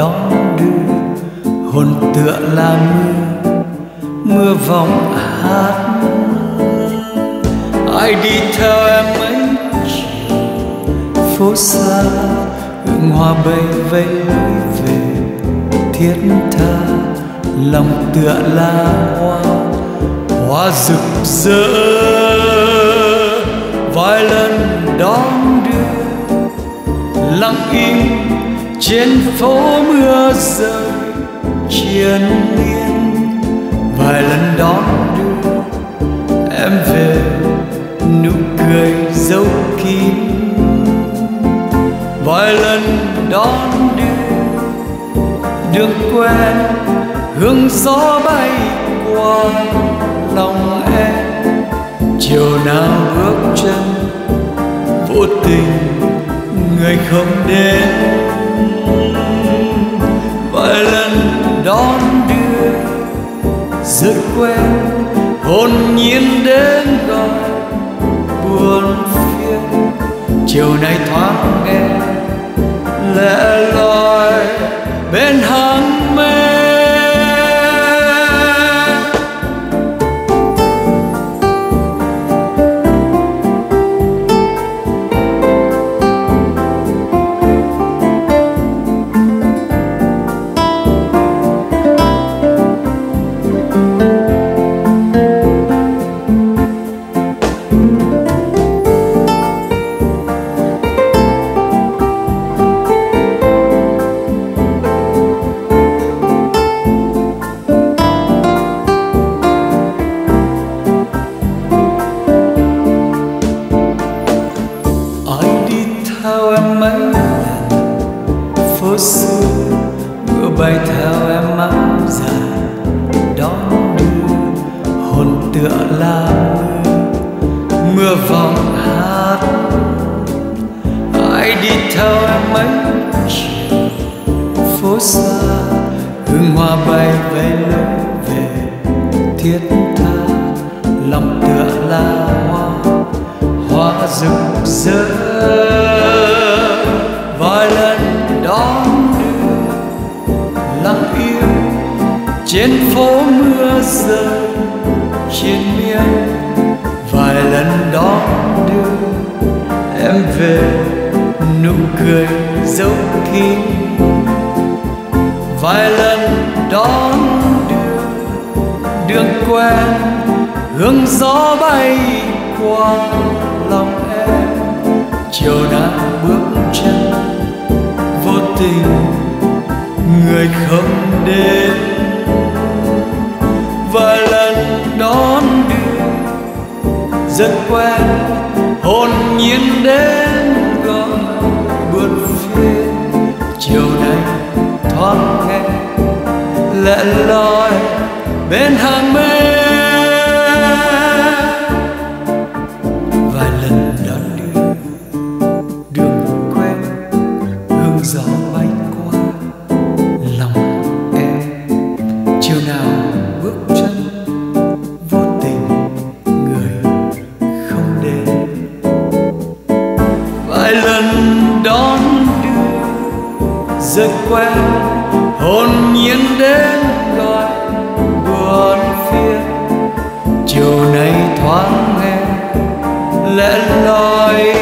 đón đưa. Hồn tựa là mưa mưa vọng hát. Ai đi theo em mấy chiều, phố xa, hương hoa bay vây lối về. Thiết tha, lòng tựa là hoa hoa rực rỡ. Vài lần đón đưa, lặng im trên phố mưa rơi triền miên, vài lần đón đưa em về, nụ cười dấu kín. Vài lần đón đưa đường quen, hương gió bay qua lòng em. Chiều nào bước chân, vô tình người không đến lần đón đưa rất quen hồn nhiên đến gọi. Thao theo em mấy lần. Phố xưa mưa bay theo em áo dài. Đón đưa hồn tựa là mưa. Mưa vòng hát. Ai đi theo em mấy chiều? Phố xa, hương hoa bay về lối về. Thiết tha, lòng tựa là rực rỡ. Vài lần đón đưa lặng yêu trên phố mưa rơi trên miên. Vài lần đón đưa em về nụ cười dấu kín. Vài lần đón đưa đường quen hương gió bay qua lòng em. Chiều đã bước chân, vô tình người không đến. Và lần đón đưa rất quen, hồn nhiên đến gọi buồn phiền. Chiều nay thoáng nghe lẽ loi bên hàng mê rất quen hồn nhiên đến gọi buồn phiền. Chiều nay thoáng nghe lẽ loi